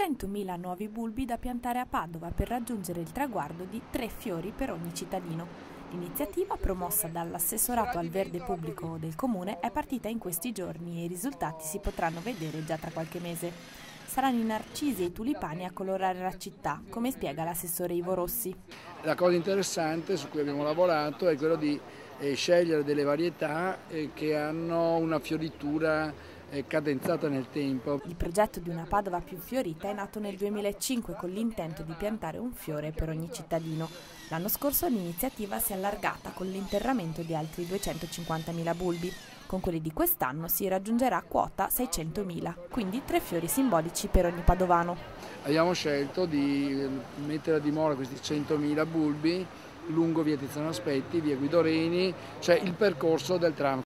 300.000 nuovi bulbi da piantare a Padova per raggiungere il traguardo di tre fiori per ogni cittadino. L'iniziativa, promossa dall'assessorato al verde pubblico del comune, è partita in questi giorni e i risultati si potranno vedere già tra qualche mese. Saranno i narcisi e i tulipani a colorare la città, come spiega l'assessore Ivo Rossi. La cosa interessante su cui abbiamo lavorato è quello di eh, scegliere delle varietà eh, che hanno una fioritura cadenzata nel tempo. Il progetto di una Padova più fiorita è nato nel 2005 con l'intento di piantare un fiore per ogni cittadino. L'anno scorso l'iniziativa si è allargata con l'interramento di altri 250.000 bulbi. Con quelli di quest'anno si raggiungerà quota 600.000, quindi tre fiori simbolici per ogni padovano. Abbiamo scelto di mettere a dimora questi 100.000 bulbi lungo via Tiziano Aspetti, via Guidorini, cioè il percorso del tram.